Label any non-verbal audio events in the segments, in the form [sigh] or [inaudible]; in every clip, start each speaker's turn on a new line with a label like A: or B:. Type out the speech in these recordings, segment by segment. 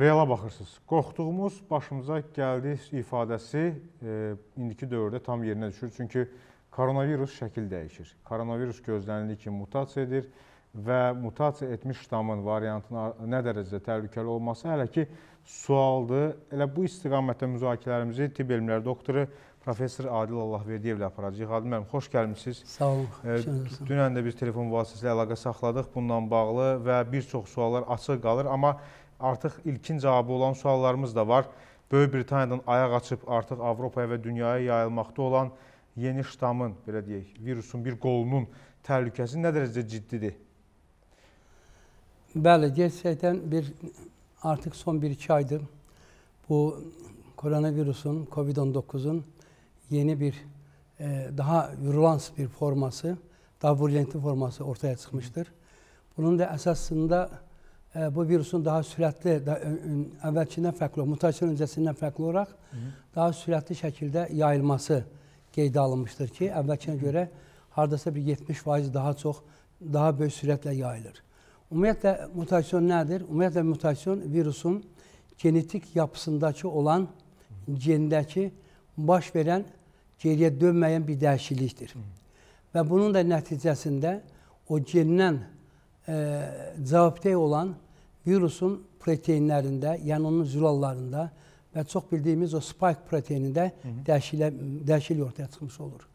A: Reala baxırsınız. Qorxduğumuz başımıza gəldi ifadəsi e, indiki dövrdə tam yerinə düşür. Çünki koronavirus şəkil dəyişir. Koronavirus gözlənildiyi kimi mutasiya edir və mutasiya etmiş ştamın variantının nə dərəcədə təhlükəli olması hələ ki sualdır. Elə bu istiqamətdə müzakirələrimizi tibb elmləri doktoru professor Adil Allahverdiyevlə aparacağıq. Adil müəllim, xoş gəlmisiniz.
B: Sağ olun.
A: E, dünən də biz telefon vasitəsilə əlaqə saxladıq bununla bağlı və bir çox suallar açıq qalır, amma artıq ilkin cavabı olan suallarımız da var. Böyük Britaniyadan ayaq açıb artıq Avropaya və dünyaya yayılmaqda olan yeni ştamın, belə deyək, virusun bir qolunun təhlükəsi nə dərəcədə ciddidir?
B: Bəli, gerçəkdən bir artıq son 1-2 aydır bu koronavirusun, COVID-19'un yeni bir e, daha virulans bir forması, daha virulentli forması ortaya çıkmıştır. Bunun da esasında e, bu virüsün daha süratli, daha, əvvəlkindən fərqli, mutasyon öncəsindən fərqli olaraq daha süratli şəkildə yayılması qeydə alınmışdır ki, əvvəlkinə görə hardasa bir 70% daha çox, daha böyük sürətlə yayılır. Ümumiyyətlə mutasyon nədir? Ümumiyyətlə mutasyon virusun genetik yapısındakı olan gendəki baş verən geriyə dönməyən bir dəyişiklikdir. Və bunun da nəticəsində o gendən e, cavabdeh olan virusun proteinlərində, yəni onun zülallarında və çox bildiyimiz o spike proteinində dəyişiklik ortaya çıxmış olur.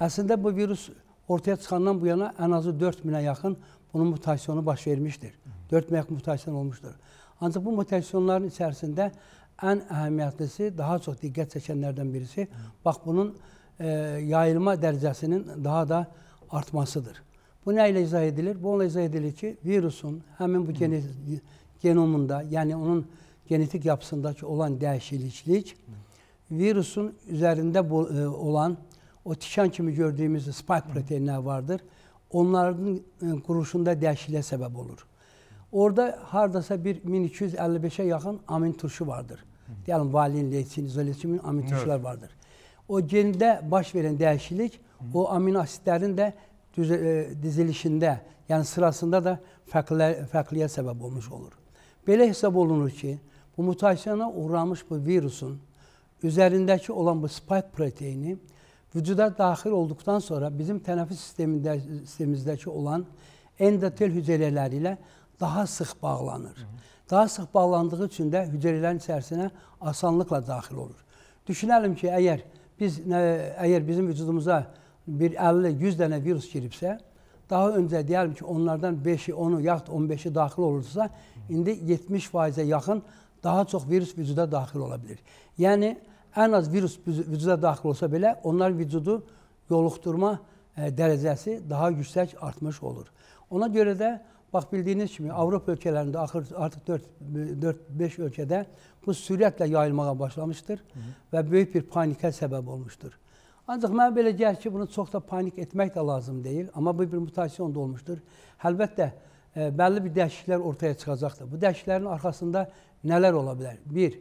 B: Əslində bu virus ortaya çıxandan bu yana ən azı 4000-ə yaxın bunun mutasyonu baş vermişdir. 4000-ə yaxın mutasyon olmuşdur. Ancaq bu mutasyonların içərisində ən əhəmiyyətlisi, daha çox diqqət çəkənlərdən birisi, bax bunun e, yayılma dərəcəsinin daha da artmasıdır. Bu nə ilə izah edilir? Bu onunla izah edilir ki, virusun həmin bu gen genomunda, yəni onun genetik yapısındakı olan dəyişiklik, virusun üzərində e, olan o tikan kimi gördüyümüz spike proteinlər vardır. Onların e, quruluşunda dəyişikliyə səbəb olur. Orada hardasa bir 1255'e yakın amin turşu vardır. Diyelim valin, leysin, izolesimin amin turşular vardır. O gende baş veren değişiklik o amino asitlerin de düze, e, dizilişinde yani sırasında da farklı, farklıya sebep olmuş olur. Böyle hesap olunur ki bu mutasyona uğramış bu virüsün üzerindeki olan bu spike proteini vücuda dahil olduktan sonra bizim teneffüs sisteminde, sistemimizdeki olan endotel hücreleriyle daha sıx bağlanır. Hı -hı. Daha sıx bağlandığı üçün də hüceyrələrin içərisinə asanlıqla daxil olur. Düşünəlim ki, əgər biz əgər bizim vücudumuza bir 50-100 dənə virus giribsə, daha öncə deyəlim ki, onlardan 5-i, 10-u, yaxud 15-i daxil olursa, indi 70%-ə yaxın daha çox virus vücuda daxil ola bilər. Yəni ən az virus vücuda daxil olsa belə, onların vücudu yoluxdurma dərəcəsi daha yüksək artmış olur. Ona görə də Bak bildiğiniz gibi Avrupa ülkelerinde artık 4-5 ülkede bu süratle yayılmaya başlamıştır hı hı. ve büyük bir panike sebep olmuştur. Ancaq mən belə gəlir ki, bunu çox da panik etmək də lazım deyil, amma bu bir mutasyon da olmuşdur. Əlbəttə, e, bəlli bir dəyişikliklər ortaya çıxacaqdır. Bu dəyişikliklərin arxasında nələr ola bilər? Bir,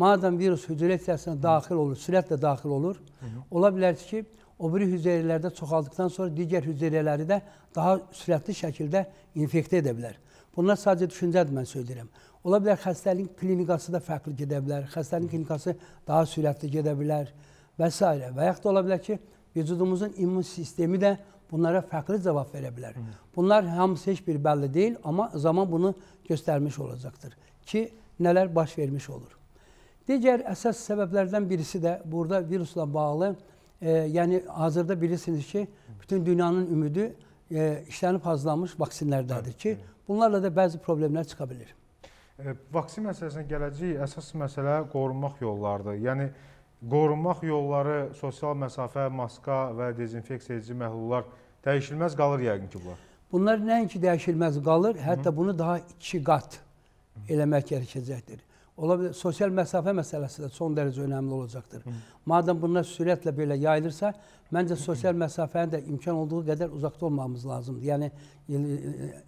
B: madəm virus hücrə içərisinə daxil olur, sürətlə daxil olur, hı -hı. ola bilər ki, o biri hüceyrələrdə çoxaldıqdan sonra digər hüceyrələri də daha sürətli şəkildə infektə edə bilər. Bunlar sadəcə düşüncədir mən söyləyirəm. Ola bilər xəstəliyin klinikası da fərqli gedə bilər, xəstəliyin klinikası daha sürətli gedə bilər və s. Və yaxud da ola bilər ki, vücudumuzun immun sistemi də bunlara fərqli cavab verə bilər. Bunlar hamısı heç bir bəlli deyil, amma zaman bunu göstərmiş olacaqdır ki, nələr baş vermiş olur. Digər əsas səbəblərdən birisi də burada virusla bağlı e, yani hazırda bilirsiniz ki bütün dünyanın ümidi e, işlenip hazırlanmış vaksinlərdədir ki bunlarla da bəzi problemlər çıxa bilər.
A: E, vaksin məsələsinə gələcək əsas məsələ qorunmaq yollarıdır. Yəni qorunmaq yolları, sosial məsafə, maska və dezinfeksiya edici məhlullar dəyişilməz qalır yəqin ki bunlar.
B: Bunlar nəinki dəyişilməz qalır, hətta Hı. bunu daha iki qat eləmək gərəkəcəkdir. Ola bilər, sosial məsafə məsələsi də son dərəcə önəmli olacaqdır. Hı. Madəm bunlar sürətlə belə yayılırsa, məncə sosial məsafənin də imkan olduğu qədər uzaqda olmamız lazımdır. Yəni,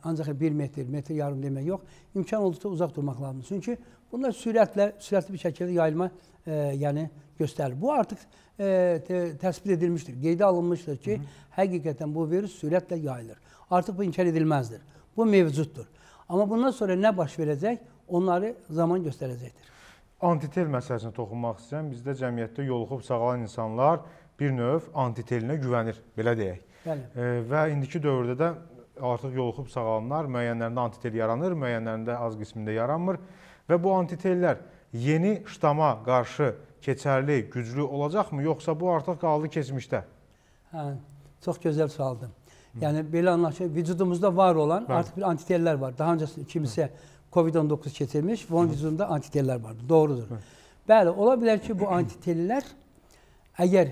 B: ancaq 1 metr, metr yarım demək yox, imkan olduqca uzaq durmaq lazımdır. Çünki bunlar sürətlə, sürətli bir şəkildə yayılma e, yəni, göstərir. Bu artıq e, təsbit edilmişdir, qeydə alınmışdır ki, Hı -hı. həqiqətən bu virus sürətlə yayılır. Artıq bu inkar edilməzdir. Bu mevcuddur. Amma bundan sonra nə baş verəcək? onları zaman göstərəcəkdir.
A: Antitel məsələsinə toxunmaq istəyirəm. Bizdə cəmiyyətdə yoluxub sağalan insanlar bir növ antitelinə güvənir, belə deyək.
B: Bəli.
A: E, və indiki dövrdə də artıq yoluxub sağalanlar müəyyənlərində antitel yaranır, müəyyənlərində az qismində yaranmır və bu antitellər yeni ştama qarşı keçərli, güclü olacaqmı, yoxsa bu artıq qaldı keçmişdə?
B: Hə, çox gözəl sualdır. Yəni belə anlaşılır, vücudumuzda var olan
A: Bəli.
B: artıq bir antitellər var. Daha öncə kimisə COVID-19 keçirmiş onun vücudunda antitellər vardı. Doğrudur. Bəli, ola bilər ki, bu antitellər əgər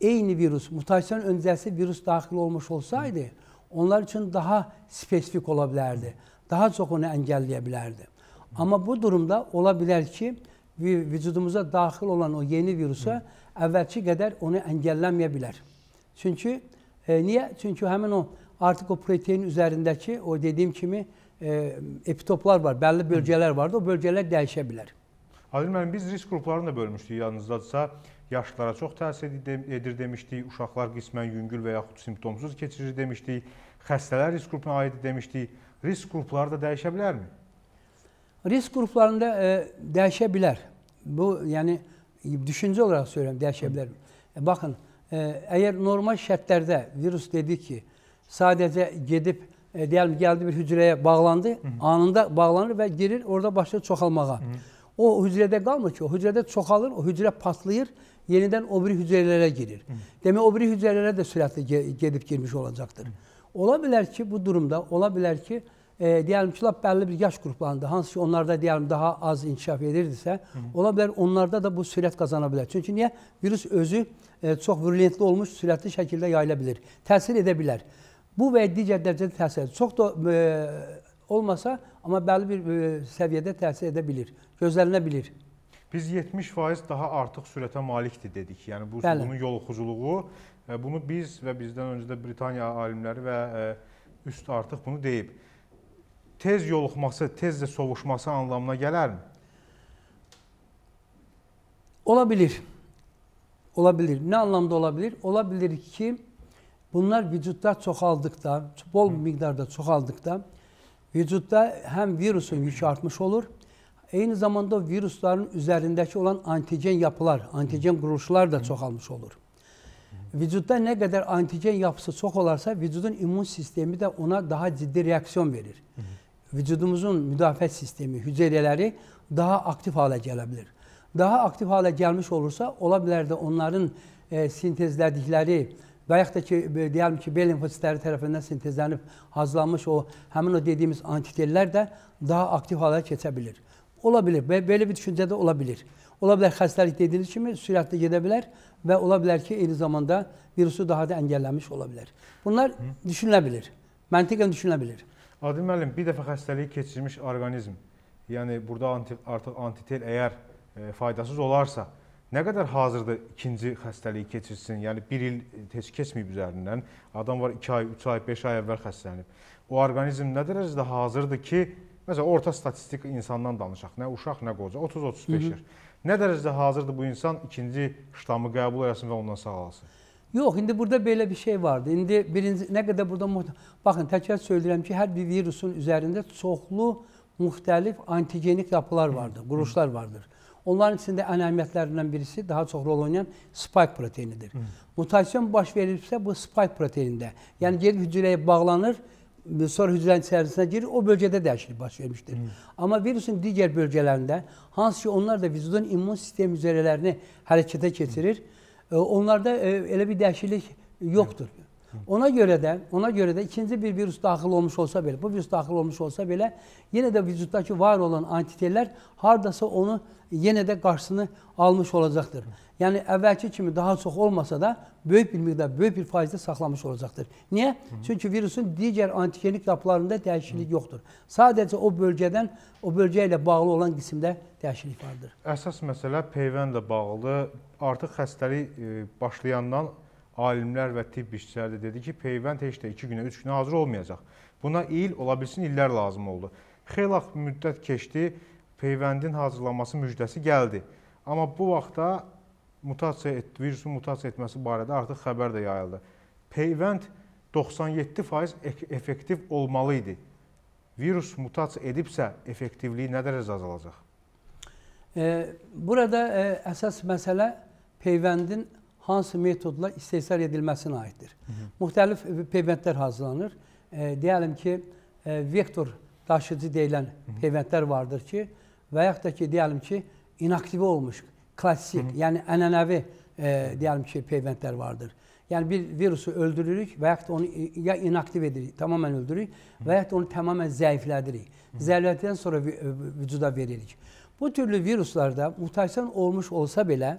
B: eyni virus, mutasiyon öncəsi virus daxil olmuş olsaydı, onlar üçün daha spesifik ola bilərdi. Daha çox onu əngəlləyə bilərdi. Amma bu durumda ola bilər ki, vücudumuza daxil olan o yeni virusa əvvəlki qədər onu əngəlləməyə bilər. Çünki e, niyə? Çünki həmin o artıq o protein üzərindəki o dediyim kimi e, epitoplar var, bəlli bölgələr vardı. O bölgələr dəyişə bilər.
A: Adil müəllim, biz risk qruplarını da bölmüşdük yadınızdadırsa. Yaşlılara çox təsir edir, demişdik, uşaqlar qismən yüngül və yaxud simptomsuz keçirir demişdik, xəstələr risk qrupuna aid demişdik. Risk qrupları da dəyişə bilərmi?
B: Risk qruplarında e, dəyişə bilər. Bu yəni düşüncə olaraq söylürəm, dəyişə bilər. E, baxın, e, əgər normal şərtlərdə virus dedi ki, sadəcə gedib e, deyəlim gəldi bir hücrəyə bağlandı, Hı -hı. anında bağlanır və girir, orada. Hı -hı. O hücrədə qalmır ki, o hücrədə çoxalır, o hücrə patlayır, yenidən o biri hücrələrə girir. Hı. Demək o biri hücrələrə də sürətli ge gedib girmiş olacaqdır. Hı -hı. Ola bilər ki, bu durumda ola bilər ki, e, deyəlim ki, lap bəlli bir yaş qruplarında, hansı ki onlarda deyəlim daha az inkişaf edirdisə, Hı ola bilər onlarda da bu sürət qazana bilər. Çünki niyə? Virus özü e, çox virulentli olmuş, sürətli şəkildə yayıla bilər. Təsir edə bilər. Bu və digər dərəcədə təsir edir. Çox da e, olmasa, amma bəlli bir e, səviyyədə təsir edə bilir. Gözlərinə bilir.
A: Biz 70% daha artıq sürətə malikdir dedik. Yəni bu
B: Bəli.
A: bunun yoluxuculuğu e, bunu biz və bizdən öncə də Britaniya alimləri və e, üst artıq bunu deyib. Tez yoluxması, tez də sovuşması anlamına gələrmi?
B: Ola bilir. Ola bilir. Nə anlamda ola bilir? Ola bilir ki, bunlar vücudda çoxaldıqda, bol miqdarda çoxaldıqda vücudda həm virusun yükü artmış olur, eyni zamanda o virusların üzərindəki olan antigen yapılar, antigen quruluşlar da çoxalmış olur. Vücudda nə qədər antigen yapısı çox olarsa, vücudun immun sistemi də ona daha ciddi reaksiyon verir. Vücudumuzun müdafiə sistemi, hüceyrələri daha aktiv hala gələ bilər. Daha aktiv hala gəlmiş olursa, ola bilər də onların e, sintezlədikləri və yaxud da ki, e, deyəlim ki, B limfositləri tərəfindən sintezlənib hazırlanmış o həmin o dediyimiz antitellər də daha aktiv hala keçə bilir. Ola bilir. Belə bir düşüncə də ola bilir. Ola bilər xəstəlik dediyiniz kimi sürətli gedə bilər və ola bilər ki, eyni zamanda virusu daha da əngəlləmiş ola bilər. Bunlar düşünülə bilir. Məntiqən düşünülə bilir.
A: Adil müəllim, bir dəfə xəstəliyi keçirmiş orqanizm, yəni burada anti, artıq antitel əgər e, faydasız olarsa, nə qədər hazırda ikinci xəstəliyi keçirsin? Yəni 1 il heç keçməyib üzərindən. Adam var 2 ay, 3 ay, 5 ay əvvəl xəstələnib. O orqanizm nə dərəcədə hazırdır ki, məsələn, orta statistik insandan danışaq, nə uşaq, nə qoca, 30-35 yaş. Nə dərəcədə hazırdır bu insan ikinci ştamı qəbul etsin və ondan sağalsın?
B: Yox, indi burada belə bir şey vardı. İndi birinci nə qədər burada baxın təkrar söyləyirəm ki, hər bir virusun üzərində çoxlu müxtəlif antigenik yapılar vardır, quruluşlar vardır. Onların içində ən əhəmiyyətlərindən birisi daha çox rol oynayan spike proteinidir. Mutasiyon baş verirsə bu spike proteinində. Yəni gedib hücrəyə bağlanır, sonra hücrənin içərisinə girir, o bölgədə dəyişiklik baş vermişdir. Amma virusun digər bölgələrində, hansı ki onlar da vücudun immun sistem hücrələrini hərəkətə keçirir, e, onlarda e, elə bir dəyişiklik yoxdur. Ona görə də, ona görə də ikinci bir virus daxil olmuş olsa belə, bu virus daxil olmuş olsa belə, yenə də vücuddakı var olan antitellər hardasa onu yenə də qarşısını almış olacaqdır. Yəni əvvəlki kimi daha çox olmasa da böyük bir miqdar, böyük bir faizdə saxlamış olacaqdır. Niyə? Çünki virusun digər antigenik yapılarında dəyişiklik yoxdur. Sadəcə o bölgədən, o bölgə ilə bağlı olan qismdə dəyişiklik vardır.
A: Əsas məsələ peyvəndlə bağlıdır. Artıq xəstəlik e, başlayandan alimlər və tibb işçiləri də dedi ki, peyvənd heç də 2 günə, 3 günə hazır olmayacaq. Buna il, ola bilsin illər lazım oldu. Xeyli müddət keçdi, peyvəndin hazırlanması müjdəsi gəldi. Amma bu vaxtda mutasiya et, virusun mutasiya etməsi barədə artıq xəbər də yayıldı. Peyvənd 97% ek- effektiv olmalı idi. virus mutasiya edibsə, effektivliyi nə dərəcədə azalacaq?
B: E, burada e, əsas məsələ peyvəndin hansı metodla istehsal edilməsinə aiddir. Hı -hı. Müxtəlif peyvəndlər hazırlanır. E, deyəlim ki, e, vektor daşıyıcı deyilən peyvəndlər vardır ki, və yaxud da ki, deyəlim ki, inaktive olmuş, klassik, Hı -hı. yəni ənənəvi e, deyəlim ki, peyvəndlər vardır. Yəni bir virusu öldürürük və yaxud onu ya inaktiv edirik, tamamilə öldürürük və yaxud onu tamamilə zəiflədirik. Zəiflədikdən sonra vücuda veririk. Bu türlü viruslarda mutasyon olmuş olsa belə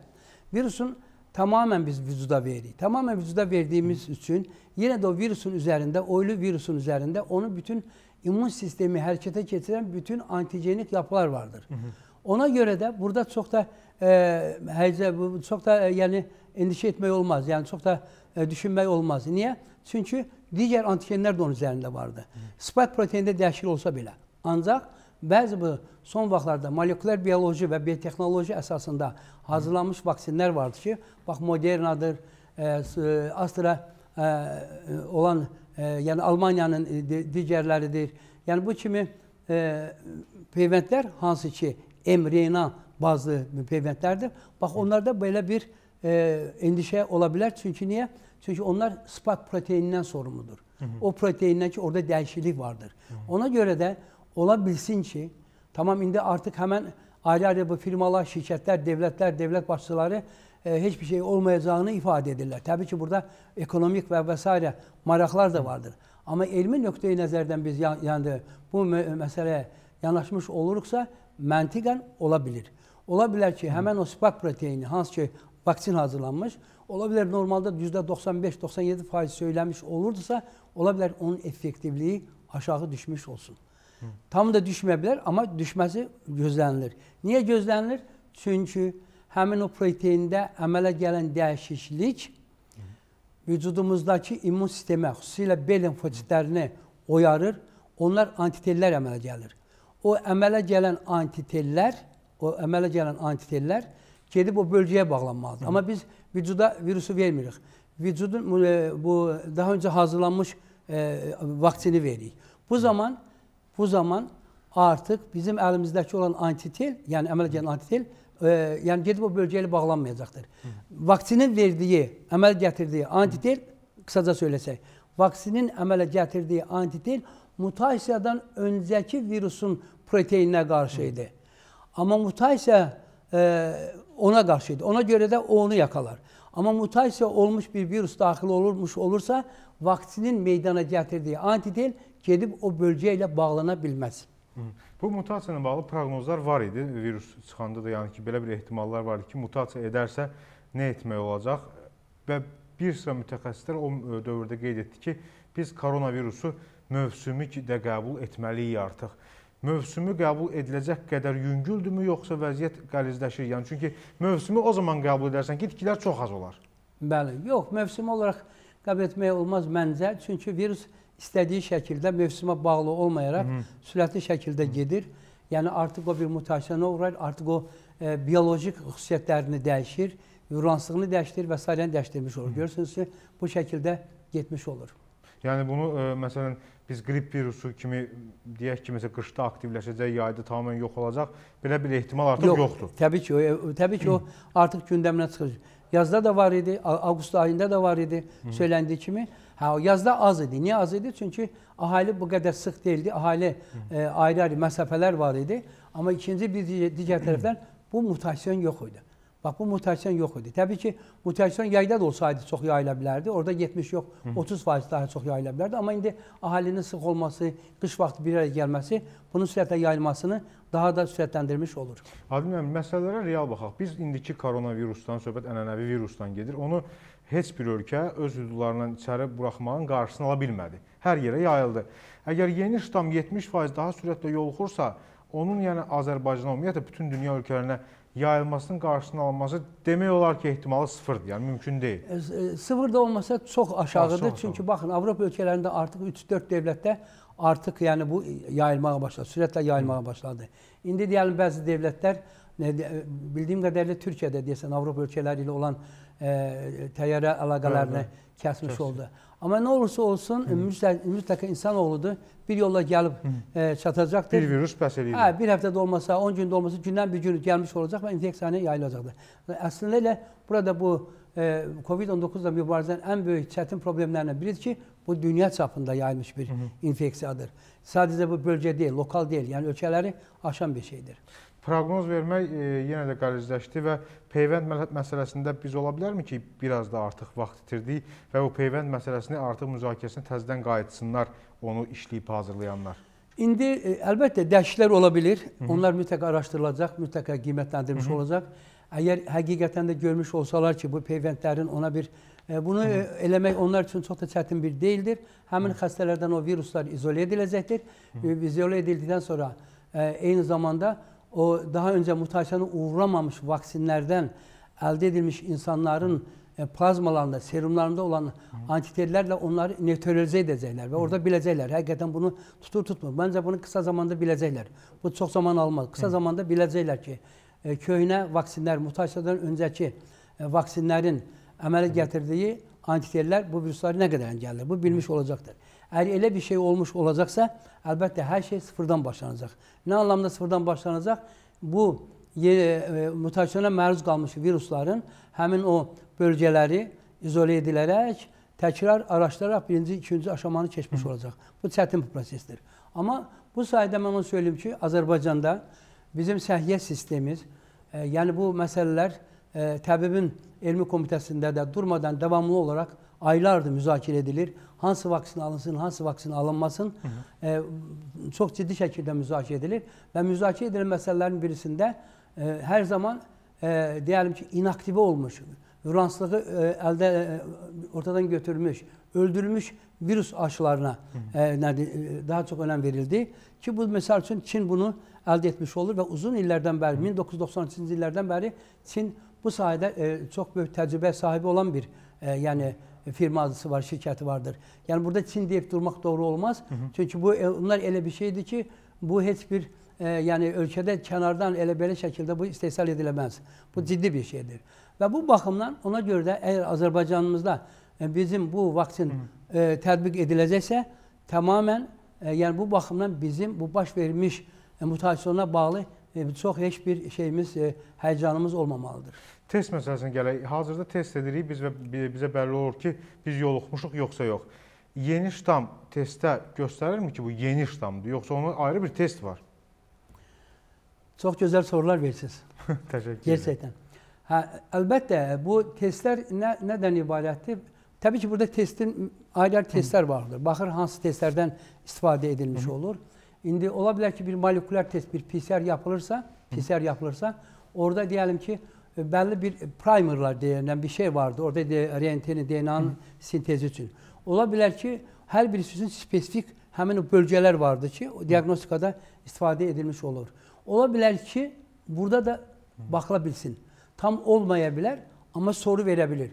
B: virusun tamamen biz vücuda veririk. Tamamen vücuda verdiğimiz için yine de o virüsün üzerinde, oylu virüsün üzerinde onu bütün immün sistemi harekete geçiren bütün antijenik yapılar vardır. Hı hı. Ona göre de burada çok da e, çok da e, yani endişe etmek olmaz. Yani çok da e, düşünmek olmaz. Niye? Çünkü diğer antijenler de onun üzerinde vardı. Hı. Spike proteinde değişir olsa bile. Ancak Bəzi bu son vaxtlarda molekulyar bioloji və biotexnoloji əsasında hazırlanmış vaksinlər vardır ki, bax Modernadır, e, e Astra e, olan, e, yəni Almaniyanın e, digərləridir. Yəni bu kimi e, peyvəndlər hansı ki mRNA bazlı peyvəndlərdir. Bax onlarda belə bir e, endişə ola bilər. Çünki niyə? Çünki onlar spike proteinindən sorumludur. Hı -hı. O proteindən ki orada dəyişiklik vardır. Hı -hı. Ona görə də olabilsin ki, tamam indi artık hemen ayrı ayrı bu firmalar, şirketler, devletler, devlet başçıları e, hiçbir şey olmayacağını ifade edirlər. Tabii ki burada ekonomik ve vesaire maraklar da vardır. Ama ilmi nöqteyi nəzərdən biz yani bu meseleye yanaşmış oluruksa məntiqən ola bilir. Ola bilər ki, həmən o spike proteini, hansı ki vaksin hazırlanmış, ola bilər normalda %95-97 faiz söyləmiş olurdusa, ola bilər onun effektivliyi aşağı düşmüş olsun. Tam da düşməyə bilər, amma düşməsi gözlənilir. Niyə gözlənilir? Çünki həmin o proteində əmələ gələn dəyişiklik vücudumuzdakı immun sistemə, xüsusilə B limfositlərini oyarır. Onlar antitellər əmələ gəlir. O əmələ gələn antitellər, o əmələ gələn antitellər gedib o bölgəyə bağlanmalıdır. Hı. Amma biz vücuda virusu vermirik. Vücudun bu daha öncə hazırlanmış e, vaksini veririk. Bu zaman bu zaman artık bizim elimizdeki olan antitel, yani əmələ gələn antitel, e, yəni gedib o bölgə ilə bağlanmayacaqdır. Hı. Vaksinin verdiyi, əməl gətirdiyi antitel, kısaca söylesek, vaksinin əmələ gətirdiyi antitel mutasiyadan öncəki virusun proteininə qarşı idi. Amma mutasiya e, ona qarşı idi. Ona görə də o onu yakalar. Amma mutasiya olmuş bir virus daxil olurmuş olursa, vaksinin meydana gətirdiyi antitel gedib o bölgə ilə bağlana bilməz.
A: Bu mutasiya ilə bağlı proqnozlar var idi. Virus çıxanda da yəni ki, belə bir ehtimallar var idi ki, mutasiya edərsə nə etmək olacaq? Və bir sıra mütəxəssislər o dövrdə qeyd etdi ki, biz koronavirusu mövsümi də qəbul etməliyik artıq. Mövsümü qəbul ediləcək qədər yüngüldürmü, yoxsa vəziyyət qəlizləşir? Yəni çünki mövsümü o zaman qəbul edərsən ki, itkilər çox az olar.
B: Bəli, yox, mövsümi olaraq qəbul etmək olmaz məncə. Çünki virus istədiyi şəkildə mövsümə bağlı olmayaraq Hı -hı. sürətli şəkildə gedir. Yəni artıq o bir mutasiyona uğrar, artıq o e, biolojik xüsusiyyətlərini dəyişir, virulanslığını dəyişdirir və s. dəyişdirmiş olur. Hı -hı. Görürsünüz ki, bu şəkildə getmiş olur.
A: Yəni bunu e, məsələn biz qrip virusu kimi deyək ki, məsələn qışda aktivləşəcək, yayda tamamilə yox olacaq. Belə bir ehtimal artıq Yox, yoxdur.
B: Təbii ki, o, e, təbii ki, o artıq gündəminə çıxır. Yazda da var idi, avqust ayında da var idi, söyləndiyi kimi. Hə, yazda az idi. Niyə az idi? Çünki əhali bu qədər sıx deyildi. Əhali e, ayrı-ayrı məsafələr var idi. Amma ikinci bir digər [clears throat] tərəfdən bu mutasyon yox idi. Bax bu mutasyon yox idi. Təbii ki, mutasyon yayda da olsaydı çox yayıla bilərdi. Orada 70 yox, 30% daha çox yayıla bilərdi. Amma indi əhalinin sıx olması, qış vaxtı bir araya gəlməsi bunun sürətlə yayılmasını daha da sürətləndirmiş olur.
A: Adil müəllim, məsələlərə real baxaq. Biz indiki koronavirusdan söhbət ənənəvi virusdan gedir. Onu heç bir ölkə öz hüdudlarından içəri buraxmağın qarşısını ala bilmədi. Hər yerə yayıldı. Əgər yeni ştam 70% daha sürətlə yoluxursa, onun yəni Azərbaycana ümumiyyətlə bütün dünya ölkələrinə yayılmasının qarşısının alınması demək olar ki, ehtimalı sıfırdır. Yəni mümkün deyil.
B: E, e, sıfır da olmasa çox aşağıdır. Çox, Çünki baxın, Avropa ölkələrində artıq 3-4 dövlətdə artıq yəni bu yayılmağa başladı, sürətlə yayılmağa başladı. İndi deyəlim bəzi dövlətlər bildiyim qədərilə Türkiyədə deyəsən Avropa ölkələri ilə olan e, təyyarə əlaqələrini kəsmiş Kəsin. oldu. Amma nə olursa olsun mütləq, mütləq insanoğludur. Bir yolla gəlib e, çatacaqdır.
A: Bir virus bəs eləyir.
B: Hə, bir həftədə olmasa, 10 gündə olmasa, gündən bir gün gəlmiş olacaq və infeksiyanı yayılacaqdır. Əslində elə burada bu e, COVID-19 ilə mübarizənin ən böyük çətin problemlərindən biridir ki, bu dünya çapında yayılmış bir infeksiyadır. Sadəcə bu bölgə deyil, lokal deyil, yəni ölkələri aşan bir şeydir.
A: Proqnoz vermək e, yenə də qəlizləşdi və peyvənd məsələsində biz ola bilərmi ki, biraz da artıq vaxt itirdik və bu peyvənd məsələsini artıq müzakirəsinə təzədən qayıtsınlar, onu işləyib hazırlayanlar.
B: İndi e, əlbəttə dəyişikliklər ola bilər. Onlar mütləq araşdırılacaq, mütləq qiymətləndirilmiş olacaq. Əgər həqiqətən də görmüş olsalar ki, bu peyvəndlərin ona bir e, bunu e, eləmək onlar üçün çox da çətin bir deyildir. Həmin xəstələrdən o viruslar izole ediləcəkdir. E, İzole edildikdən sonra e, eyni zamanda o daha öncə mutasiyona uğramamış vaksinlərdən əldə edilmiş insanların e, plazmalarında, serumlarında olan antitellərlə onları nötralizə edəcəklər və orada biləcəklər. Həqiqətən bunu tutur tutmur. Məncə bunu qısa zamanda biləcəklər. Bu çox zaman almaz. Qısa zamanda biləcəklər ki, e, köhnə vaksinlər, mutasiyadan öncəki e, vaksinlərin əmələ gətirdiyi antitellər bu virusları nə qədər əngəllər. Bu bilmiş olacaqdır. Əgər elə bir şey olmuş olacaqsa, əlbəttə hər şey sıfırdan başlanacaq. Nə anlamda sıfırdan başlanacaq? Bu e, mutasiyona məruz qalmış virusların həmin o bölgələri izole edilərək təkrar araşdıraraq birinci, ikinci aşamanı keçmiş olacaq. Bu çətin bir prosesdir. Amma bu sayədə mən onu söyləyim ki, Azərbaycanda bizim səhiyyə sistemimiz, e, yəni bu məsələlər e, təbibin elmi komitəsində də durmadan davamlı olaraq aylardır müzakirə edilir. Hansı vaksin alınsın, hansı vaksin alınmasın e, çox ciddi şəkildə müzakirə edilir. Və müzakirə edilən məsələlərin birisində e, hər zaman e, deyəlim ki, inaktive olmuş, virulanslığı e, əldə e, ortadan götürmüş, öldürülmüş virus aşılarına e, nədir, e, daha çox önəm verildi. Ki, bu məsəl üçün Çin bunu əldə etmiş olur və uzun illərdən bəri, 1993-cü illərdən bəri Çin bu sahədə e, çox böyük təcrübə sahibi olan bir e, yəni firması var, şirkəti vardır. Yəni burada Çin deyib durmaq doğru olmaz. Çünki bu e, onlar elə bir şeydir ki, bu heç bir e, yəni ölkədə kənardan elə belə şəkildə bu istehsal ediləməz. Bu ciddi bir şeydir. Və bu baxımdan ona görə də əgər Azərbaycanımızda e, bizim bu vaksin e, tətbiq ediləcəksə, tamamilə e, yəni bu baxımdan bizim bu baş vermiş e, mutasyona bağlı çox heç bir şeyimiz, e, həyəcanımız olmamalıdır.
A: Test məsələsinə gələk. Hazırda test edirik biz və bi- bizə bəlli olur ki, biz yoluxmuşuq yoxsa yox. Yeni ştam testdə göstərirmi ki, bu yeni ştamdır, yoxsa onun ayrı bir test var?
B: Çox gözəl sorular versiniz. [laughs]
A: Təşəkkür edirəm.
B: Gerçəkdən. Hə, əlbəttə bu testlər nə, nədən ibarətdir? Təbii ki, burada testin ayrı testlər vardır. Baxır hansı testlərdən istifadə edilmiş olur. İndi ola bilər ki, bir molekulyar test, bir PCR yapılırsa, PCR yapılırsa, orada deyəlim ki, e, bəlli bir primerlar deyilən bir şey vardır. Orada de, RNT-nin, DNA-nın sintezi üçün. Ola bilər ki, hər birisi üçün spesifik həmin o bölgələr vardır ki, o diaqnostikada istifadə edilmiş olur. Ola bilər ki, burada da baxıla bilsin. Tam olmaya bilər, amma soru verə bilir.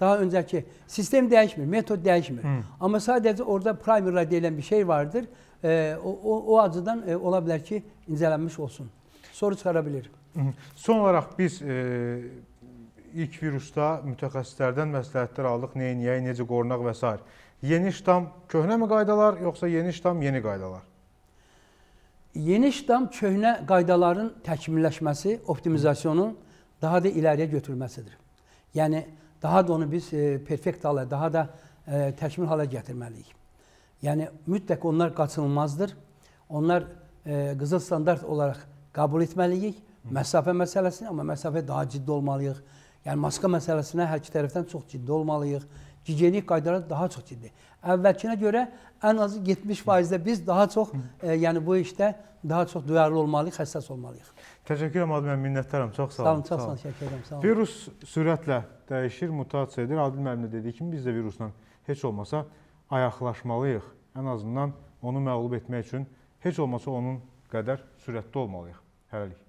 B: Daha öncəki sistem dəyişmir, metod dəyişmir. Amma sadəcə orada primerlar deyilən bir şey vardır. E, o, o, o acıdan e, ola bilər ki, incələnmiş olsun. Soru çıxara bilir.
A: Hı. Son olaraq biz e, ilk virusda mütəxəssislərdən məsləhətlər aldıq, nə edək, necə qorunaq və s. Yeni ştam köhnəmi qaydalar, yoxsa yeni ştam yeni qaydalar?
B: Yeni ştam köhnə qaydaların təkmilləşməsi, optimizasyonu daha da ileriyə götürülməsidir. Yəni daha da onu biz e, perfekt hala, daha da e, təkmil hala gətirməliyik. Yəni mütləq onlar qaçınılmazdır. Onlar e, qızıl standart olaraq qəbul etməliyik. Məsafə məsələsini, amma məsafə daha ciddi olmalıyıq. Yəni maska məsələsinə hər iki tərəfdən çox ciddi olmalıyıq. Gigiyenik qaydalar daha çox ciddi. Əvvəlkinə görə ən azı 70%də biz daha çox e, yəni bu işdə daha çox duyarlı olmalıyıq, həssas olmalıyıq.
A: Təşəkkür edirəm Adil müəllim, minnətdaram. Çox sağ
B: Sağ
A: olun.
B: olun, çox sağ olun, təşəkkür edirəm. Sağ olun.
A: Virus sürətlə dəyişir, mutasiya edir. Adil müəllim də dediyi kimi biz də virusla heç olmasa ayaqlaşmalıyıq. Ən azından onu məğlub etmək üçün heç olmasa onun qədər sürətli olmalıyıq. Hələlik.